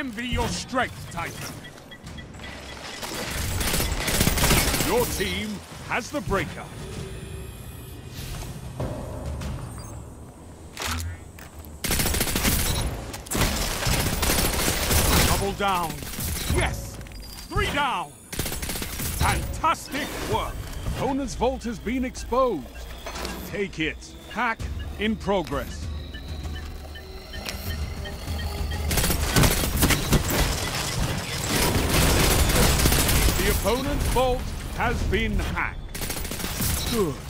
Envy your strength, Titan. Your team has the breaker. Double down. Yes! Three down! Fantastic work! Opponent's vault has been exposed. Take it. Hack in progress. Opponent's vault has been hacked. Good.